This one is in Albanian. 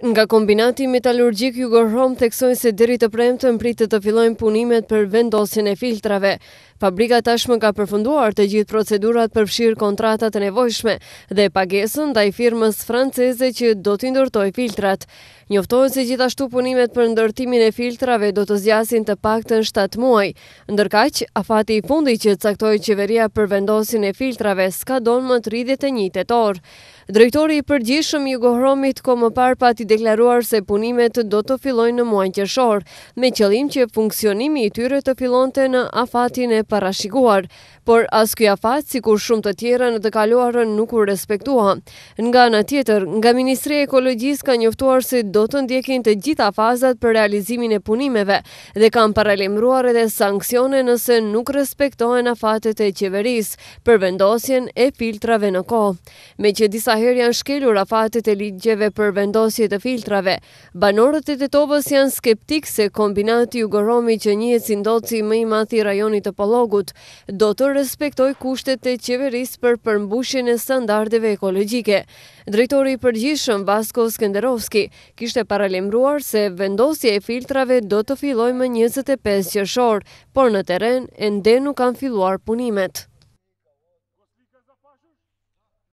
Nga Kombinati Metalurgjik Jugohrom theksojnë se deri të premtën pritet të fillojnë punimet për vendosjen e filtrave. Fabrika tashmë ka përfunduar të gjithë procedurat përfshirë kontratat e nevojshme dhe pagesën ndaj firmës franceze që do t'i ndërtojë filtrat. Njoftohet se gjithashtu punimet për ndërtimin e filtrave do të zgjasin të paktën 7 muaj. Ndërkaq, afati i fundit që caktoi qeveria për vendosjen e filtrave skadon më 31 tetor. Drejtori i përgjithshëm i Jugohromit kohë më parë pati deklaruar se punimet do të fillojnë në muajin qershor, me qëllim që funksionimi i tyre të fillonte në afatin e parashikuar. Por as ky afat, sikur shumë të tjera në të kaluarën nuk u respektua. Nga ana tjetër, nga Ministria e Ekologjisë kanë njoftuar se do të ndjekin të gjitha fazat për realizimin e punimeve dhe kanë paralajmëruar edhe sanksione nëse nuk respektohen afatet e qeverisë për vendosjen e filtrave në kohë. Meqë disa herë janë shkelur afatet e ligjeve për vendosje të filtrave, banorët e Tetovës janë skeptikë se kombinati Jugohrom që njihet si ndotësi më i madh i rajonit të Pollogut, do të respektojë kushtet e qeverisë për përmbushjen e standardeve ekologjike. Drejtori i Përgjithshëm, Vasko Skenderovski, kishte paralajmëruar se vendosja e filtrave do të fillojë më njëzet e pesë qershor, por në terren ende nuk kanë filluar punimet.